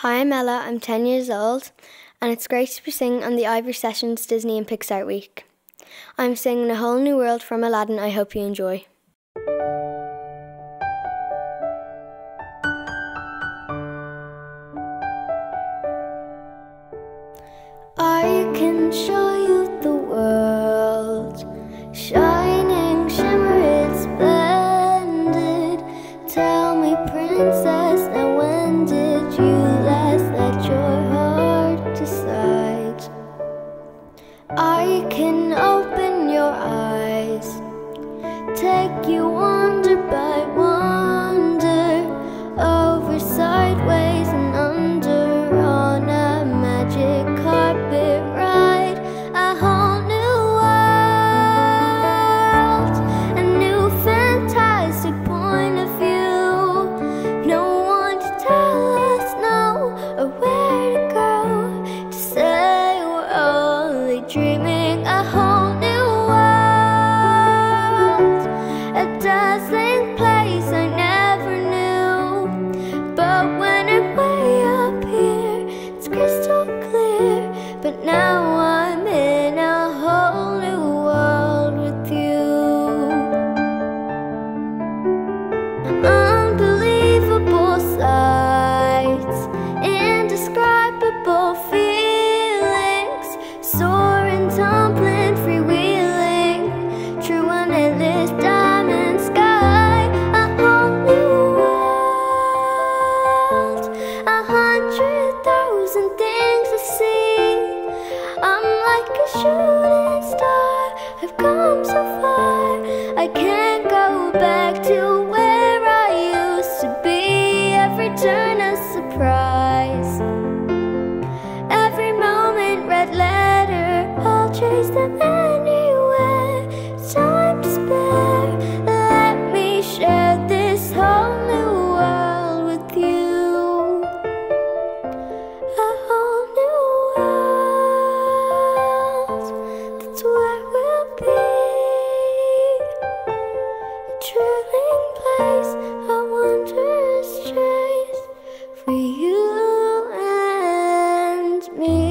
Hi, I'm Ella. I'm 10 years old, and it's great to be singing on the Ivory Sessions Disney and Pixar Week. I'm singing A Whole New World from Aladdin. I hope you enjoy. I can show you the world, shining, shimmering, splendid. Tell me, princess, now when did you? I can open your eyes, take you on. now I shooting star I've come so far. I can't go back to where I used to be. Every turn a surprise. Every moment red letter I'll chase them me.